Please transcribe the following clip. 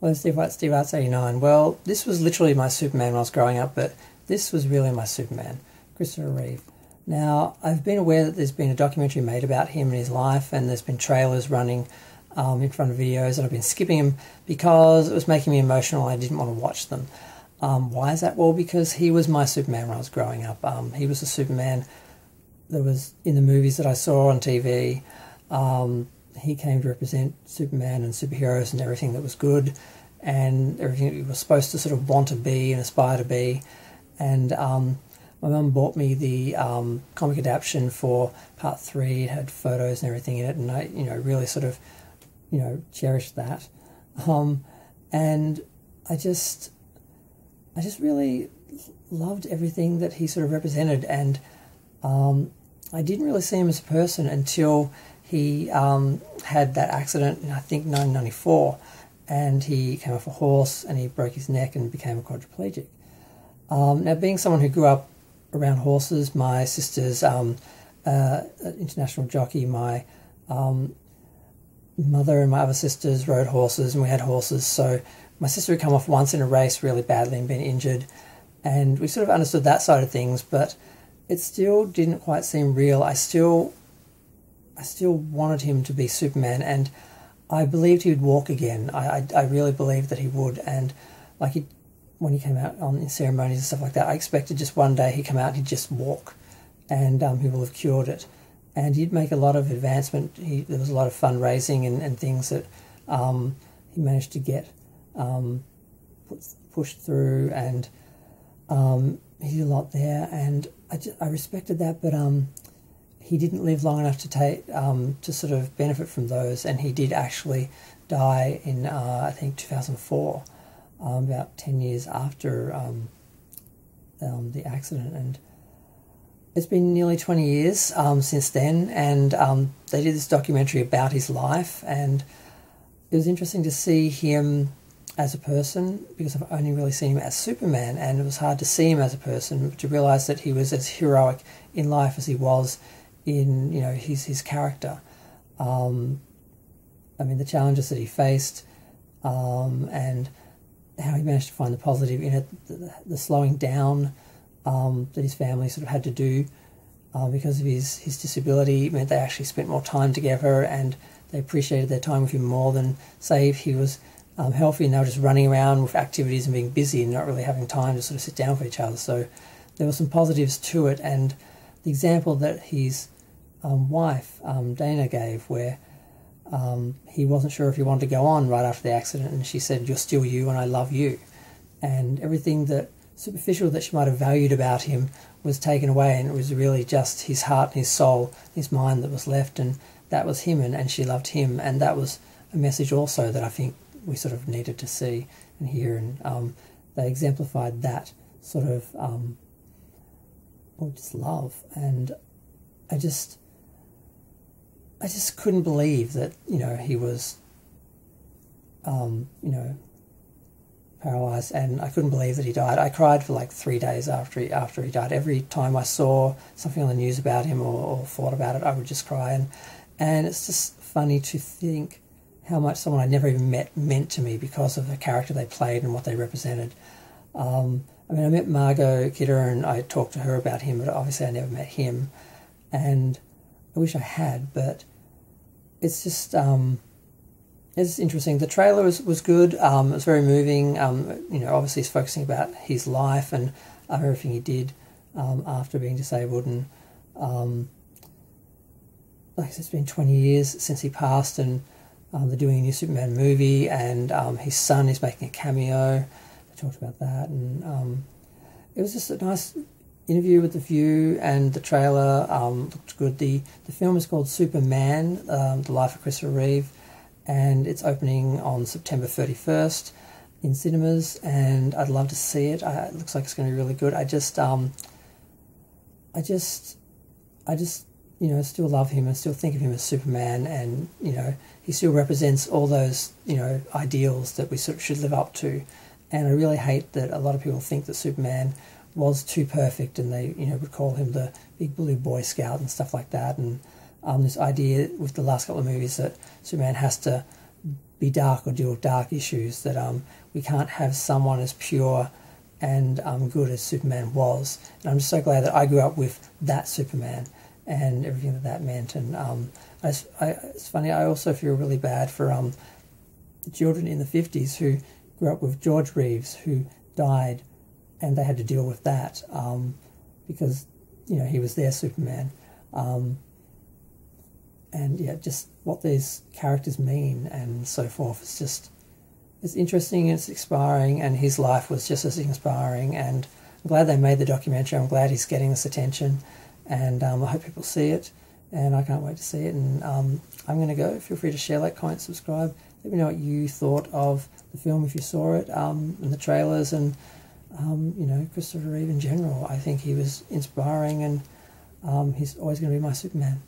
Well, Steve Steve Arts 89. Well, this was literally my Superman when I was growing up, but this was really my Superman, Christopher Reeve. Now, I've been aware that there's been a documentary made about him and his life, and there's been trailers running um, in front of videos, and I've been skipping them because it was making me emotional. I didn't want to watch them. Um, why is that? Well, because he was my Superman when I was growing up. Um, he was the Superman that was in the movies that I saw on TV. Um, he came to represent Superman and superheroes and everything that was good and everything he were supposed to sort of want to be and aspire to be. And um, my mum bought me the um, comic adaptation for part three. It had photos and everything in it, and I, you know, really sort of, you know, cherished that. Um, and I just, I just really loved everything that he sort of represented, and um, I didn't really see him as a person until he um, had that accident in I think 1994, and he came off a horse and he broke his neck and became a quadriplegic. Um, now, being someone who grew up around horses, my sister's um, uh, international jockey, my um, mother and my other sisters rode horses, and we had horses. So my sister had come off once in a race really badly and been injured, and we sort of understood that side of things, but it still didn't quite seem real. I still I still wanted him to be Superman, and I believed he would walk again. I, I, I really believed that he would, and like he, when he came out on ceremonies and stuff like that, I expected just one day he'd come out and he'd just walk, and um, he will have cured it. And he'd make a lot of advancement. He, there was a lot of fundraising and, and things that um, he managed to get um, pushed through, and um, he did a lot there. And I, just, I respected that, but um, he didn't live long enough to take um, to sort of benefit from those, and he did actually die in uh, I think 2004, um, about 10 years after um, um the accident, and it's been nearly 20 years um, since then, and um, they did this documentary about his life, and it was interesting to see him as a person because I've only really seen him as Superman, and it was hard to see him as a person to realize that he was as heroic in life as he was in you know his his character. Um, I mean, the challenges that he faced, um, and how he managed to find the positive in it, the, the slowing down um, that his family sort of had to do uh, because of his his disability meant they actually spent more time together and they appreciated their time with him more than say if he was um, healthy and they were just running around with activities and being busy and not really having time to sort of sit down for each other. So there were some positives to it, and the example that he's um, wife, um, Dana, gave, where um, he wasn't sure if he wanted to go on right after the accident, and she said, "You're still you, and I love you," and everything that superficial that she might have valued about him was taken away, and it was really just his heart and his soul, his mind that was left, and that was him, and, and she loved him, and that was a message also that I think we sort of needed to see and hear, and um, they exemplified that sort of um, well, just love, and I just I just couldn't believe that you know he was, um, you know, paralyzed, and I couldn't believe that he died. I cried for like three days after he after he died. Every time I saw something on the news about him or, or thought about it, I would just cry, and and it's just funny to think how much someone I never even met meant to me because of the character they played and what they represented. Um, I mean, I met Margot Kidder and I talked to her about him, but obviously I never met him, and I wish I had, but it's just um, it's interesting. The trailer was was good. Um, it was very moving. Um, you know, obviously he's focusing about his life and everything he did um, after being disabled, and um, like said, it's been twenty years since he passed, and um, they're doing a new Superman movie, and his son is making a cameo. They talked about that, and it was just a nice interview with The View and the trailer um, looked good. The, the film is called Superman, um, The Life of Christopher Reeve, and it's opening on September 31st in cinemas, and I'd love to see it. I, it looks like it's going to be really good. I just, um, I just, I just, you know, still love him and still think of him as Superman, and you know, he still represents all those, you know, ideals that we sort of should live up to. And I really hate that a lot of people think that Superman was too perfect, and they you know would call him the big blue boy scout and stuff like that. And um, this idea with the last couple of movies that Superman has to be dark or deal with dark issues. That um, we can't have someone as pure and um, good as Superman was. And I'm just so glad that I grew up with that Superman and everything that that meant. And um, I, I, it's funny, I also feel really bad for um, the children in the 50s who grew up with George Reeves, who died, and they had to deal with that um, because, you know, he was their Superman. Um, and yeah, just what these characters mean and so forth. is just it's interesting, it's inspiring, and his life was just as inspiring. And I'm glad they made the documentary. I'm glad he's getting this attention, and um, I hope people see it. And I can't wait to see it. And um, I'm going to go. Feel free to share, like, comment, subscribe. Let me know what you thought of the film if you saw it, um, and the trailers, and um, you know Christopher Reeve in general. I think he was inspiring, and um, he's always going to be my Superman.